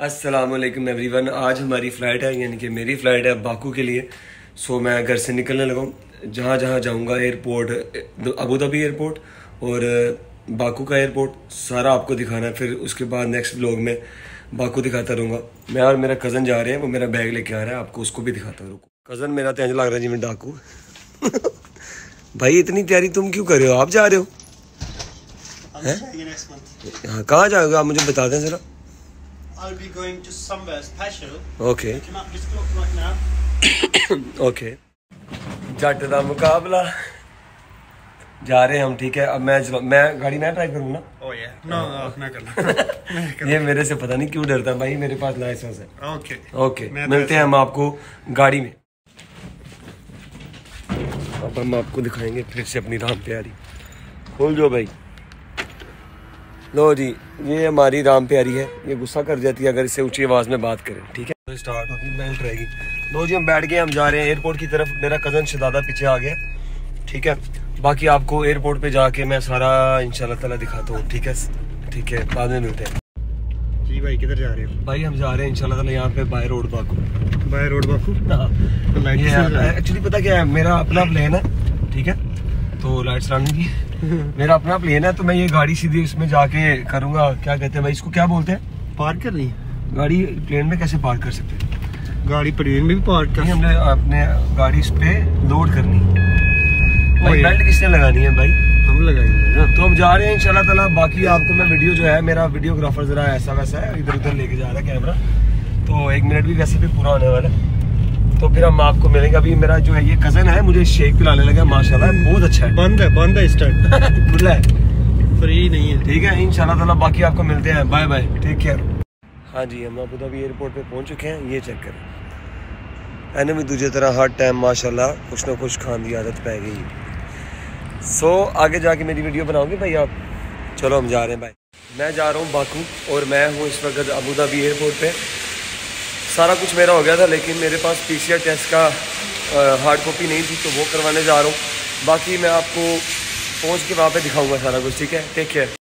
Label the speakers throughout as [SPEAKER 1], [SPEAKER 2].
[SPEAKER 1] अस्सलाम वालेकुम एवरीवन आज हमारी फ़्लाइट है यानी कि मेरी फ़्लाइट है बाकू के लिए। सो मैं घर से निकलने लगा हूँ। जहाँ जहाँ जाऊँगा एयरपोर्ट अबू धाबी एयरपोर्ट और बाकू का एयरपोर्ट सारा आपको दिखाना है। फिर उसके बाद नेक्स्ट ब्लॉग में बाकू दिखाता रहूँगा। मैं और मेरा कज़न जा रहे हैं वो मेरा बैग लेके आ रहा है। आपको उसको भी दिखाता रहूँ। कज़न मेरा तेज लग रहा है जी मैं डाकू भाई इतनी तैयारी तुम क्यों कर रहे हो? आप जा रहे हो? हाँ कहाँ जाओगे? आप मुझे बता दें ज़रा।
[SPEAKER 2] I'll be going to somewhere special.
[SPEAKER 1] Okay
[SPEAKER 2] Come up this clock right now.
[SPEAKER 1] Okay जट का मुकाबला जा रहे हैं हम ठीक है अब मैं चलो मैं गाड़ी मैं ड्राइव करूँ ना
[SPEAKER 2] Oh yeah. No, no, मैं करना.
[SPEAKER 1] ये मेरे से पता नहीं क्यों डरता भाई मेरे पास लाइसेंस है
[SPEAKER 2] Okay.
[SPEAKER 1] ओके
[SPEAKER 2] तो
[SPEAKER 1] मिलते हैं हम आपको गाड़ी में अब हम आपको दिखाएँगे फिर से अपनी राम प्यारी खोल जो भाई लो जी ये हमारी राम प्यारी है। ये गुस्सा कर जाती है अगर इससे ऊँची आवाज़ में बात करें ठीक है? तो स्टार्ट होगी बेल्ट रहेगी। लो जी हम बैठ गए हम जा रहे हैं एयरपोर्ट की तरफ़। मेरा कज़न शहजादा पीछे आ गया ठीक है? बाकी आपको एयरपोर्ट पे जाके मैं सारा इंशाल्लाह ताला दिखाता हूँ ठीक है? ठीक है बाद में मिलते हैं।
[SPEAKER 2] जी भाई किधर जा रहे हो?
[SPEAKER 1] भाई हम जा रहे हैं इंशाल्लाह ताला यहाँ पे by road Baku.
[SPEAKER 2] By road Baku. तो लाइट
[SPEAKER 1] ये एक्चुअली पता क्या है मेरा अपना प्लेन है ठीक है? तो लाइट लाने की। मेरा अपना प्लेन है तो मैं ये गाड़ी सीधी इसमें जाके करूँगा। क्या कहते हैं भाई इसको क्या बोलते हैं?
[SPEAKER 2] पार्क कर रही है।
[SPEAKER 1] गाड़ी प्लेन में कैसे पार्क कर सकते हैं?
[SPEAKER 2] गाड़ी प्लेन में भी पार्क कर
[SPEAKER 1] हमने अपने गाड़ी इस पे लोड करनी भाई बेल्ट किसने लगानी है भाई?
[SPEAKER 2] हम लगाएँगे ना।
[SPEAKER 1] तो हम जा रहे हैं इंशाल्लाह ताला। बाकी आपको मैं वीडियो जो है मेरा वीडियोग्राफर जरा ऐसा वैसा है इधर उधर लेके जा रहा है कैमरा तो एक मिनट भी वैसे भी पूरा होने वाला है। तो फिर हम आपको मिलेंगे। अभी मेरा जो है ये कज़न है मुझे शेक पिलाने लगा माशाल्लाह बहुत अच्छा है।
[SPEAKER 2] बंद है बंद है स्टार्ट
[SPEAKER 1] खुला है।
[SPEAKER 2] फ्री नहीं है।
[SPEAKER 1] ठीक है इंशाल्लाह बाकी आपको मिलते हैं। बाय बाय टेक केयर हाँ जी हम अबू धाबी एयरपोर्ट पे पहुँच चुके हैं ये चेक करें। एने भी दूजे तरह हर टाइम माशाल्लाह कुछ ना कुछ खान की आदत पै गई। सो आगे जाके मेरी वीडियो बनाओगे भाई आप? चलो हम जा रहे हैं भाई मैं जा रहा हूँ बाकू और मैं हूँ इस वक्त अबू धाबी एयरपोर्ट पे। सारा कुछ मेरा हो गया था, लेकिन मेरे पास पीसीआर टेस्ट का हार्ड कॉपी नहीं थी तो वो करवाने जा रहा हूँ। बाकी मैं आपको पहुँच के वहाँ पर दिखाऊँगा सारा कुछ, ठीक है? Take care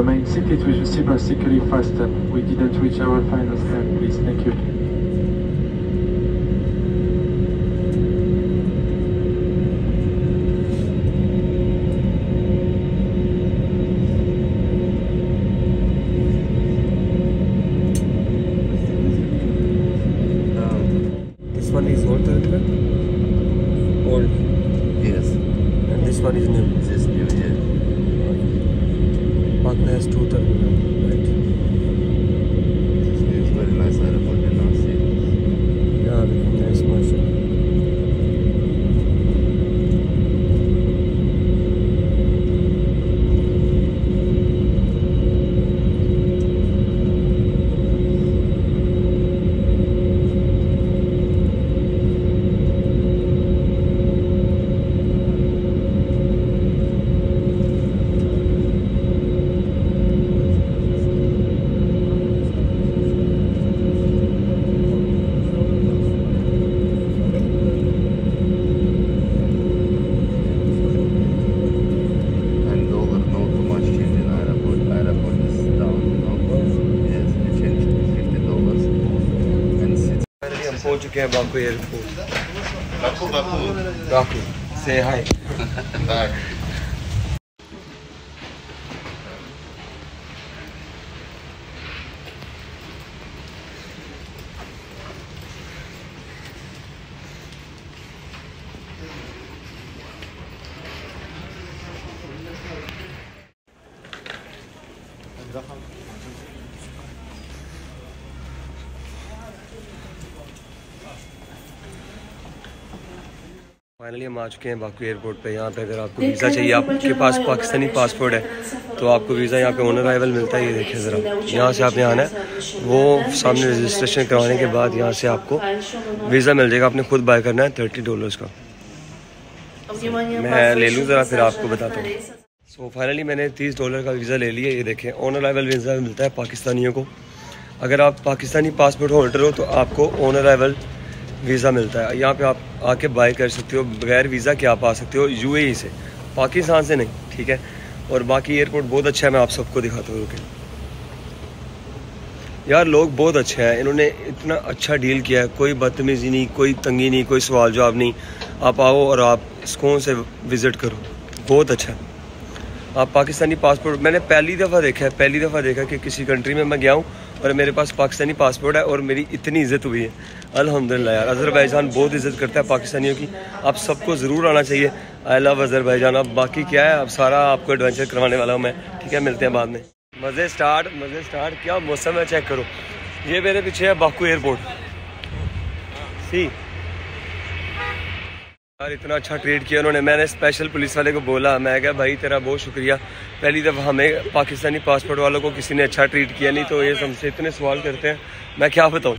[SPEAKER 3] remain seated with your seatbelt securely fastened. We didn't reach our final stand, please. Thank you.
[SPEAKER 1] पहुँच चुके हैं बाकू एयरपोर्ट
[SPEAKER 4] Baku, बापू
[SPEAKER 1] बाकू से हाय। फाइनली हम आ चुके हैं बाकू एयरपोर्ट पे। यहाँ पे अगर आपको वीज़ा चाहिए आपके पास पाकिस्तानी पासपोर्ट है तो आपको वीज़ा यहाँ पे ऑन अराइवल मिलता है। ये देखिए ज़रा। यहाँ से आपने आना है। वो सामने रजिस्ट्रेशन करवाने के बाद यहाँ से आपको वीज़ा मिल जाएगा। आपने खुद बाय करना है थर्टी डॉलर्स का।
[SPEAKER 5] मैं ले लूँ ज़रा फिर आपको बताता हूँ।
[SPEAKER 1] सो फाइनली मैंने तीस डॉलर का वीज़ा ले लिया। ये देखें ऑन अराइवल वीज़ा मिलता है पाकिस्तानियों को। अगर आप पाकिस्तानी पासपोर्ट होल्डर हो तो आपको ऑन अराइवल वीज़ा मिलता है। यहाँ पे आप आके बाय कर सकते हो, बगैर वीज़ा के आप आ सकते हो यूएई से। पाकिस्तान से नहीं, ठीक है? और बाकी एयरपोर्ट बहुत अच्छा है, मैं आप सबको दिखाता हूँ, रुके। यार, लोग बहुत अच्छे हैं। इन्होंने इतना अच्छा डील किया है। कोई बदतमीज़ी नहीं, कोई तंगी नहीं, कोई सवाल जवाब नहीं। आप आओ और आप सुकून से विज़िट करो। बहुत अच्छा आप पाकिस्तानी पासपोर्ट मैंने पहली दफ़ा देखा है, पहली दफ़ा देखा कि किसी कंट्री में मैं गया हूँ और मेरे पास पाकिस्तानी पासपोर्ट है और मेरी इतनी इज़्ज़त हुई है। अल्हम्दुलिल्लाह यार, अजरबैजान बहुत इज़्ज़त करता है पाकिस्तानियों की। आप सबको ज़रूर आना चाहिए। आई लव अजरबैजान अब बाकी क्या है? अब सारा आपको एडवेंचर करवाने वाला हूँ मैं। ठीक है, मिलते हैं बाद में। मज़े स्टार्ट मज़े स्टार्ट क्या मौसम है? चेक करो। ये मेरे पीछे है बाकू एयरपोर्ट सी यार, इतना अच्छा ट्रीट किया उन्होंने। मैंने स्पेशल पुलिस वाले को बोला, मैं क्या भाई, तेरा बहुत शुक्रिया। पहली दफ़ा हमें पाकिस्तानी पासपोर्ट वालों को किसी ने अच्छा ट्रीट किया नहीं तो ये हमसे इतने सवाल करते हैं। मैं क्या बताऊँ?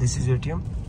[SPEAKER 1] This is your Olympic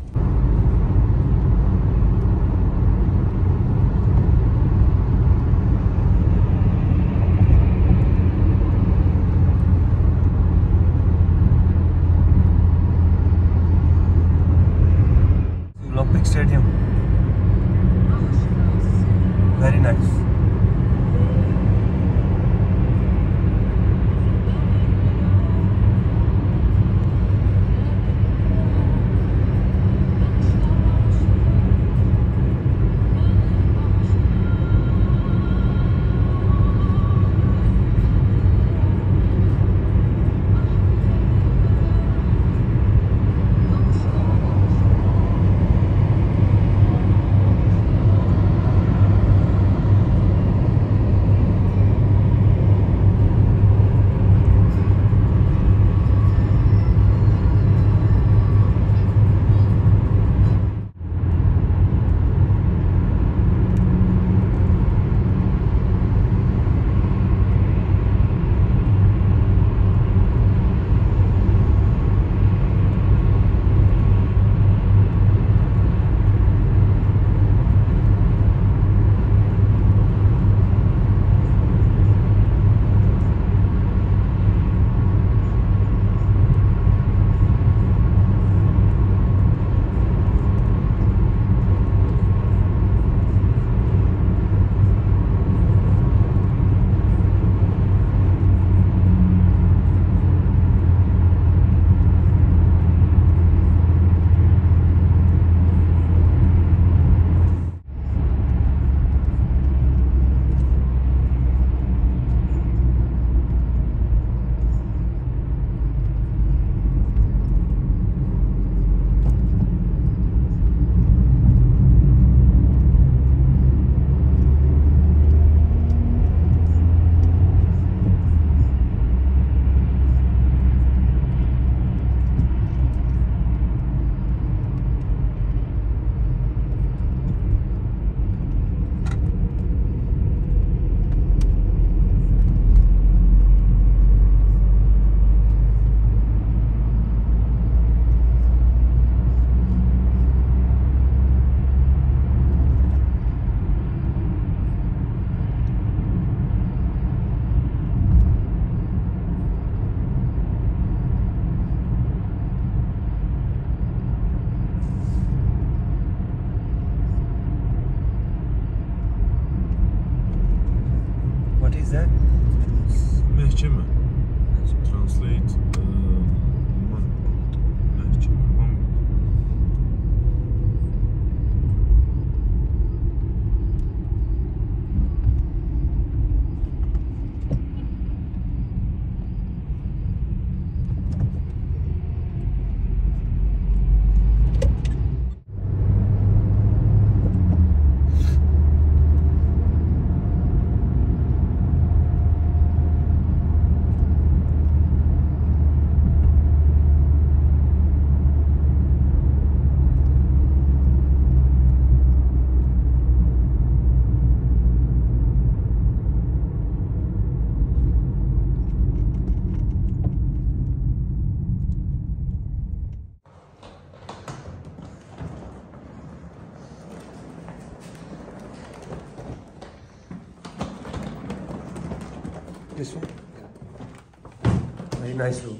[SPEAKER 1] Nice room.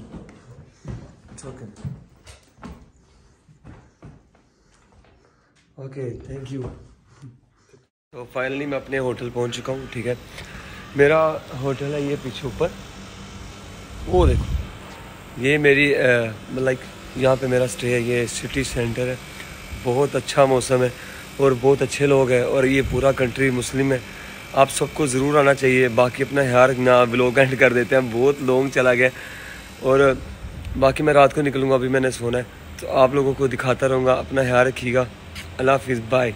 [SPEAKER 1] It's okay. Okay, thank you. तो फाइनली मैं अपने होटल पहुँच चुका हूँ ठीक है मेरा होटल है ये पीछे ऊपर वो देखो ये मेरी लाइक यहाँ पे मेरा स्टे है ये सिटी सेंटर है बहुत अच्छा मौसम है और बहुत अच्छे लोग हैं और ये पूरा कंट्री मुस्लिम है आप सबको ज़रूर आना चाहिए बाकी अपना ख्याल ना ब्लॉग एंड कर देते हैं बहुत लॉन्ग चला गया और बाकी मैं रात को निकलूँगा, अभी मैंने सोना है। तो आप लोगों को दिखाता रहूँगा, अपना ख्याल रखिएगा। अल्लाह हाफिज़, बाय।